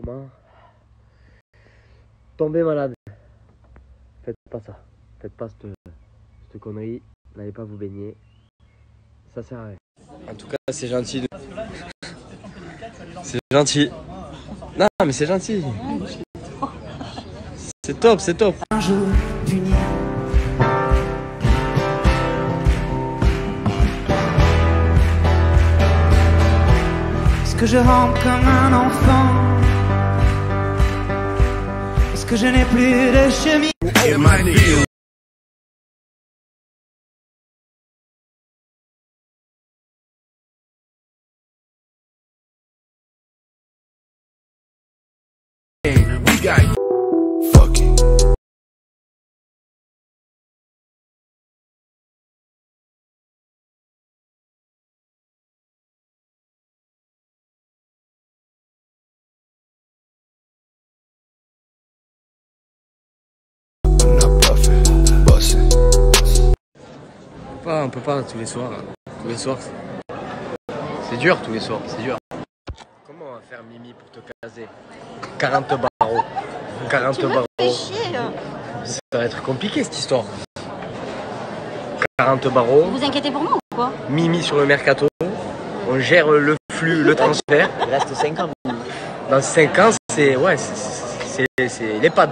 marre. Tombez malade. Faites pas ça. Faites pas cette, cette connerie. N'allez pas vous baigner. Ça sert à rien. En tout cas, c'est gentil de. C'est gentil. Non, mais c'est gentil. C'est top, c'est top. un jour puni. Est-ce que je rentre comme un enfant? Que je n'ai plus de chemise pas, on peut pas tous les soirs. hein. Tous les soirs. c'est- dur tous les soirs, c'est dur. Comment on va faire Mimi pour te caser? 40 barreaux. 40 barreaux. Ça va être compliqué cette histoire. 40 barreaux. Vous vous inquiétez pour moi ou quoi? Mimi sur le mercato. On gère le flux, le transfert. Il reste 5 ans. Dans 5 ans, c'est ouais, c'est- c'est c'est l'EHPAD.